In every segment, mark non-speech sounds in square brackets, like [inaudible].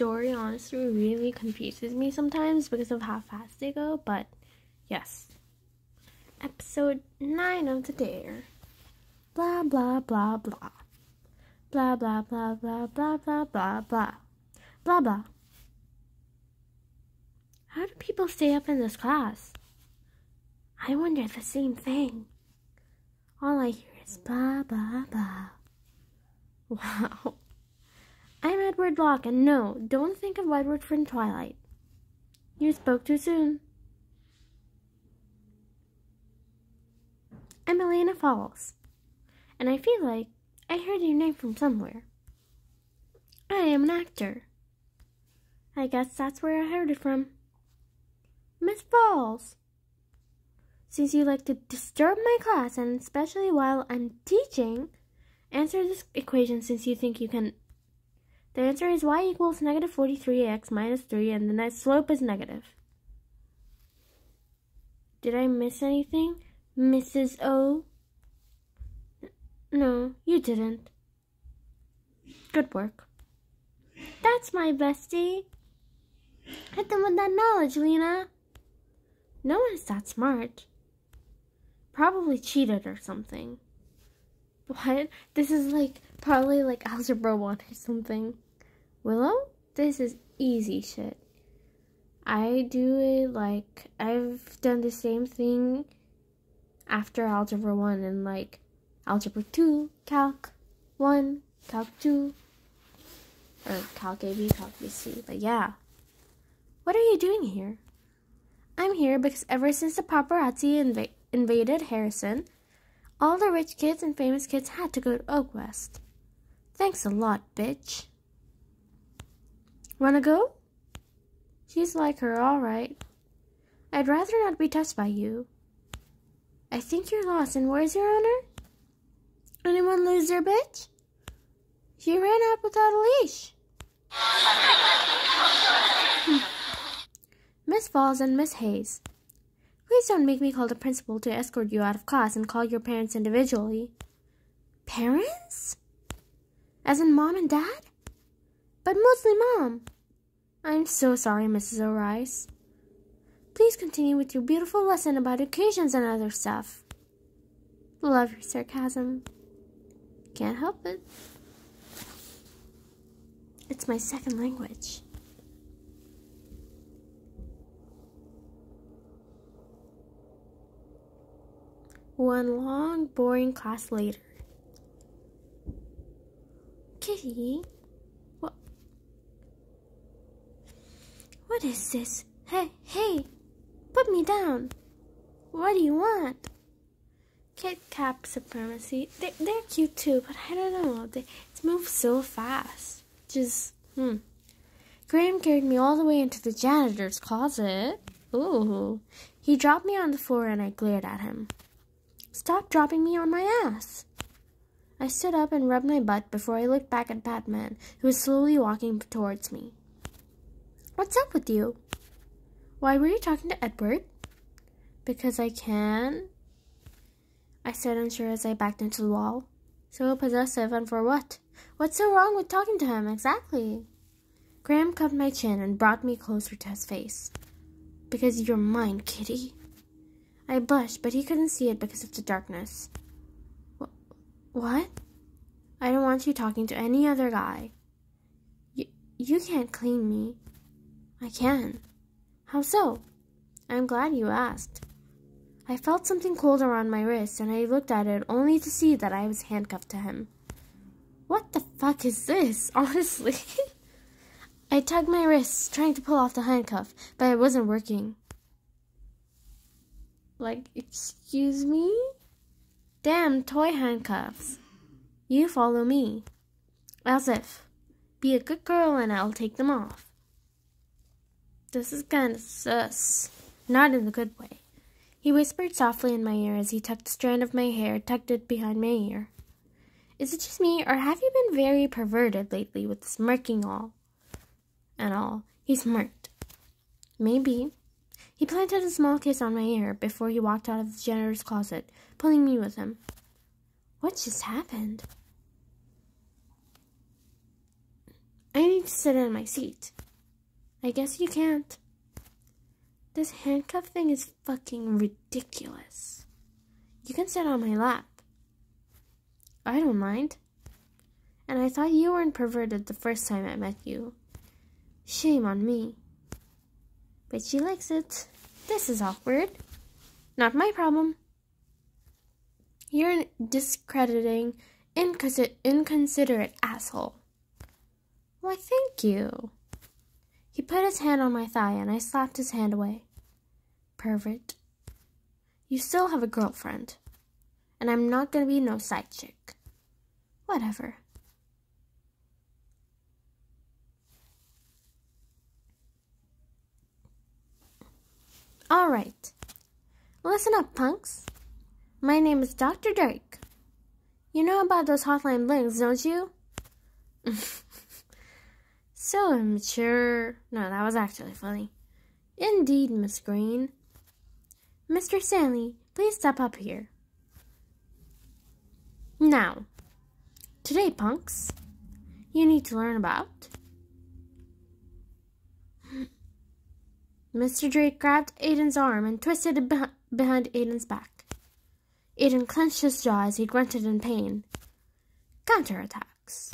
story honestly really confuses me sometimes because of how fast they go, but yes. Episode 9 of the dare. Blah blah blah blah. Blah blah blah blah blah blah blah blah. Blah blah. How do people stay up in this class? I wonder the same thing. All I hear is blah blah blah. [laughs] Wow. Edward Locke, and no, don't think of Edward from Twilight. You spoke too soon. I'm Elena Falls, and I feel like I heard your name from somewhere. I am an actor. I guess that's where I heard it from. Miss Falls. Since you like to disturb my class, and especially while I'm teaching, answer this equation since you think you can the answer is y equals negative 43x minus 3, and the slope is negative. Did I miss anything, Mrs. O? No, you didn't. Good work. That's my bestie. Hit them with that knowledge, Lena. No one is that smart. Probably cheated or something. What? This is like probably like algebra 1 or something. Willow? This is easy shit. I do it like I've done the same thing after algebra 1 and like algebra 2, calc 1, calc 2, or calc AB, calc BC. But yeah. What are you doing here? I'm here because ever since the paparazzi inv- invaded Harrison, all the rich kids and famous kids had to go to Oak West. Thanks a lot, bitch. Wanna go? She's like her, all right. I'd rather not be touched by you. I think you're lost, and where's your owner? Anyone lose their bitch? She ran out without a leash. Hmm. Miss Falls and Miss Hayes. Please don't make me call the principal to escort you out of class and call your parents individually. Parents? As in mom and dad? But mostly mom. I'm so sorry, Mrs. O'Rice. Please continue with your beautiful lesson about occasions and other stuff. Love your sarcasm. Can't help it. It's my second language. One long, boring class later. Kitty, what? What is this? Hey, hey, put me down. What do you want? Kit Kat supremacy. They, they're cute too, but I don't know. They move so fast. Just, hmm. Graham carried me all the way into the janitor's closet. Ooh. He dropped me on the floor and I glared at him. Stop dropping me on my ass. I stood up and rubbed my butt before I looked back at Batman, who was slowly walking towards me. What's up with you? Why were you talking to Edward? Because I can. I said unsure as I backed into the wall. So possessive, and for what? What's so wrong with talking to him, exactly? Graham cupped my chin and brought me closer to his face. Because you're mine, kitty. I blushed, but he couldn't see it because of the darkness. Wh what? I don't want you talking to any other guy. Y you can't clean me. I can. How so? I'm glad you asked. I felt something cold around my wrist, and I looked at it only to see that I was handcuffed to him. What the fuck is this, [laughs] honestly? I tugged my wrists, trying to pull off the handcuff, but it wasn't working. Like, excuse me? Damn toy handcuffs. You follow me. As if. Be a good girl and I'll take them off. This is kind of sus. Not in a good way. He whispered softly in my ear as he tucked a strand of my hair, tucked it behind my ear. Is it just me, or have you been very perverted lately with smirking all and all? He smirked. Maybe. He planted a small kiss on my ear before he walked out of the janitor's closet, pulling me with him. What just happened? I need to sit in my seat. I guess you can't. This handcuff thing is fucking ridiculous. You can sit on my lap. I don't mind. And I thought you weren't perverted the first time I met you. Shame on me. But she likes it. This is awkward. Not my problem. You're discrediting, inconsiderate asshole. Why, thank you. He put his hand on my thigh and I slapped his hand away. Pervert. You still have a girlfriend. And I'm not gonna be no side chick. Whatever. Alright. Listen up, punks. My name is Dr. Drake. You know about those hotline blings, don't you? [laughs] so immature. No, that was actually funny. Indeed, Miss Green. Mr. Stanley, please step up here. Now, today, punks, you need to learn about Mr. Drake grabbed Aiden's arm and twisted it beh behind Aiden's back. Aiden clenched his jaw as he grunted in pain. Counterattacks.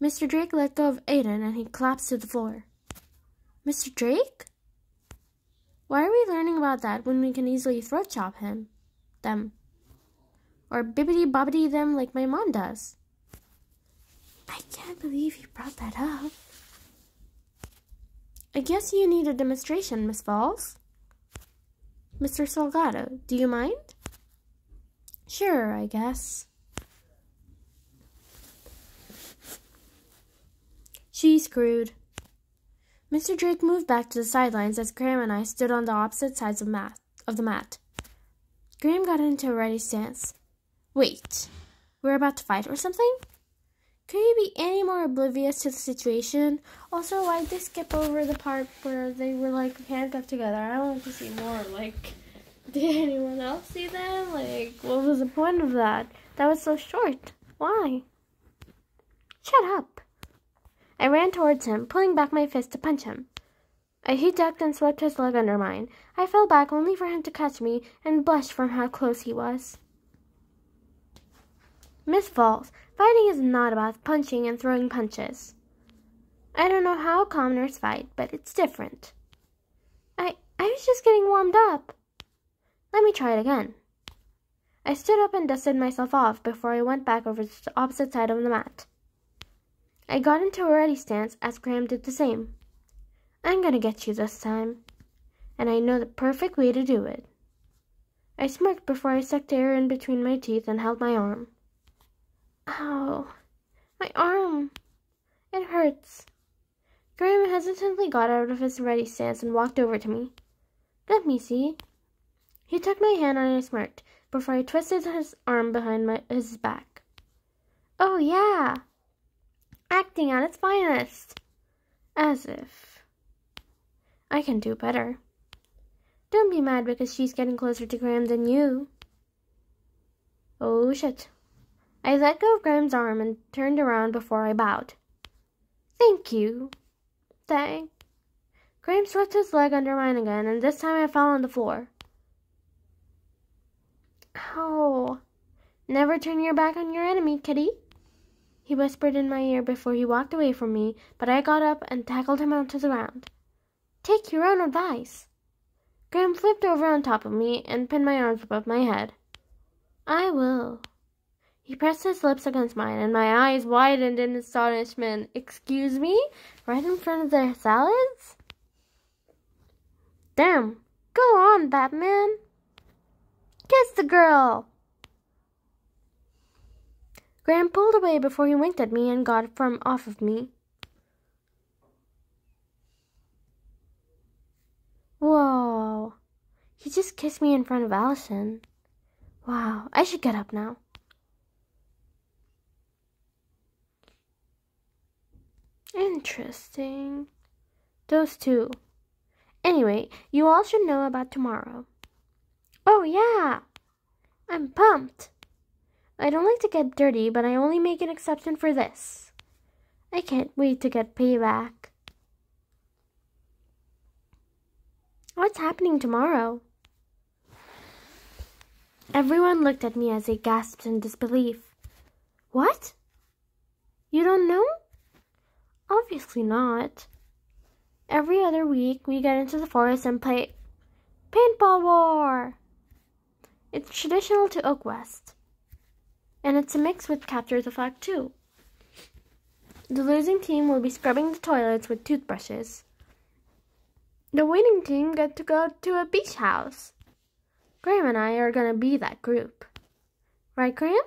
Mr. Drake let go of Aiden and he collapsed to the floor. Mr. Drake? Why are we learning about that when we can easily throat chop him? Them. Or bibbity bobbity them like my mom does. I can't believe you brought that up. I guess you need a demonstration, Miss Falls. Mr. Salgado, do you mind? Sure, I guess. She's screwed. Mr. Drake moved back to the sidelines as Graham and I stood on the opposite sides of, mat, of the mat. Graham got into a ready stance. Wait, we're about to fight or something? Could you be any more oblivious to the situation? Also, why'd they skip over the part where they were like handcuffed together? I want to see more. Like, [laughs] did anyone else see that? Like, what was the point of that? That was so short. Why? Shut up. I ran towards him, pulling back my fist to punch him. He ducked and swept his leg under mine. I fell back only for him to catch me and blush from how close he was. Miss Falls, fighting is not about punching and throwing punches. I don't know how commoners fight, but it's different. I I was just getting warmed up. Let me try it again. I stood up and dusted myself off before I went back over to the opposite side of the mat. I got into a ready stance as Graham did the same. I'm gonna get you this time, and I know the perfect way to do it. I smirked before I sucked air in between my teeth and held my arm. Ow. My arm. It hurts. Graham hesitantly got out of his ready stance and walked over to me. Let me see. He took my hand and I smirked before I twisted his arm behind my, his back. Oh, yeah. Acting at its finest. As if. I can do better. Don't be mad because she's getting closer to Graham than you. Oh, shit. I let go of Graham's arm and turned around before I bowed. Thank you. Thank. Graham swept his leg under mine again, and this time I fell on the floor. Oh, never turn your back on your enemy, kitty. He whispered in my ear before he walked away from me, but I got up and tackled him onto the ground. Take your own advice. Graham flipped over on top of me and pinned my arms above my head. I will. He pressed his lips against mine, and my eyes widened in astonishment. Excuse me? Right in front of their salads? Damn. Go on, Batman. Kiss the girl. Graham pulled away before he winked at me and got from off of me. Whoa. He just kissed me in front of Allison. Wow, I should get up now. Interesting. Those two. Anyway, you all should know about tomorrow. Oh, yeah! I'm pumped. I don't like to get dirty, but I only make an exception for this. I can't wait to get payback. What's happening tomorrow? Everyone looked at me as they gasped in disbelief. What? You don't know? Obviously not. Every other week, we get into the forest and play Paintball War. It's traditional to Oak West, and it's a mix with Capture the Flag, too. The losing team will be scrubbing the toilets with toothbrushes. The winning team get to go to a beach house. Graham and I are gonna be that group. Right, Graham?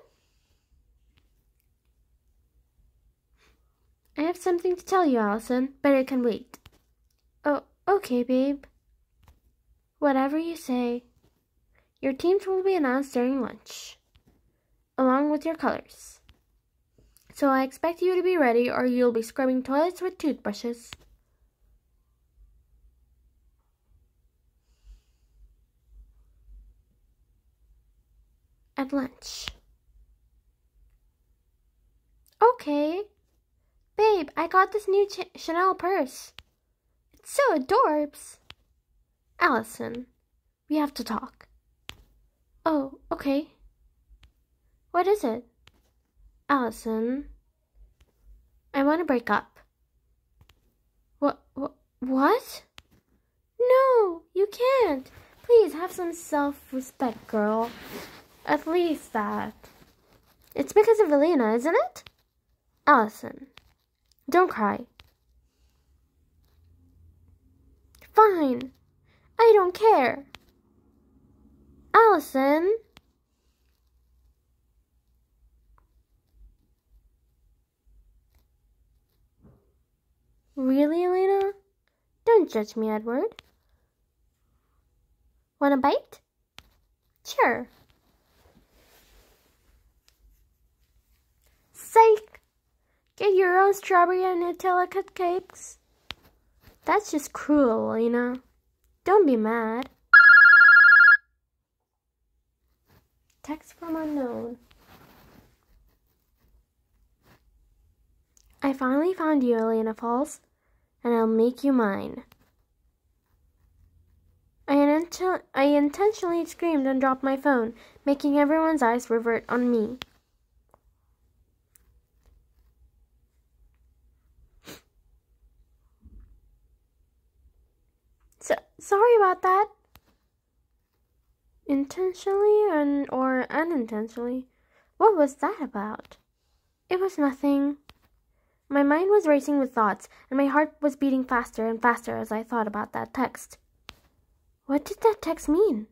I have something to tell you, Allison, but it can wait. Oh, okay, babe. Whatever you say. Your teams will be announced during lunch, along with your colors. So I expect you to be ready or you'll be scrubbing toilets with toothbrushes. At lunch. Okay. Babe, I got this new Ch Chanel purse. It's so adorbs. Allison, we have to talk. Oh, okay. What is it? Allison, I want to break up. What, what, what? No, you can't. Please have some self-respect, girl. At least that. It's because of Elena, isn't it? Allison, don't cry. Fine. I don't care. Allison? Really, Elena? Don't judge me, Edward. Want a bite? Sure. Own strawberry and Nutella cupcakes. That's just cruel, Elena. Don't be mad. Text from unknown. I finally found you, Elena Falls, and I'll make you mine. I, int- I intentionally screamed and dropped my phone, making everyone's eyes revert on me. So, sorry about that. Intentionally and or unintentionally. What was that about? It was nothing. My mind was racing with thoughts, and my heart was beating faster and faster as I thought about that text. What did that text mean?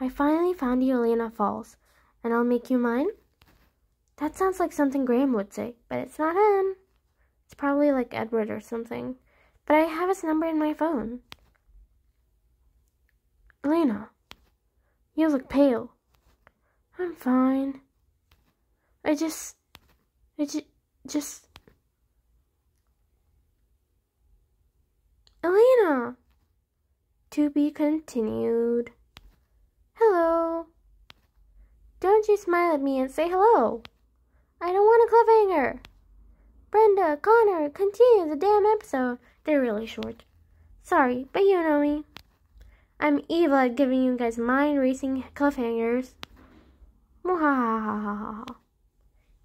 I finally found you, Elena Falls, and I'll make you mine? That sounds like something Graham would say, but it's not him. It's probably like Edward or something. But I have his number in my phone. Elena, you look pale. I'm fine. I just, I just, just. Elena! To be continued. Hello. Don't you smile at me and say hello. I don't want a cliffhanger. Brenda, Connor, continue the damn episode. They're really short. Sorry, but you know me. I'm evil at giving you guys mind racing cliffhangers.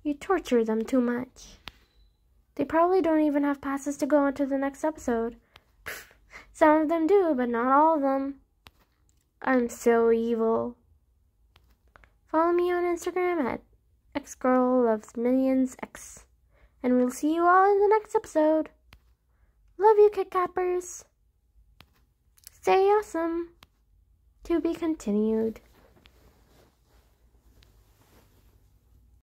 You torture them too much. They probably don't even have passes to go on to the next episode. [laughs] Some of them do, but not all of them. I'm so evil. Follow me on Instagram at xgirllovesmillionsx. And we'll see you all in the next episode. Love you, Kit Cappers. Stay awesome. To be continued.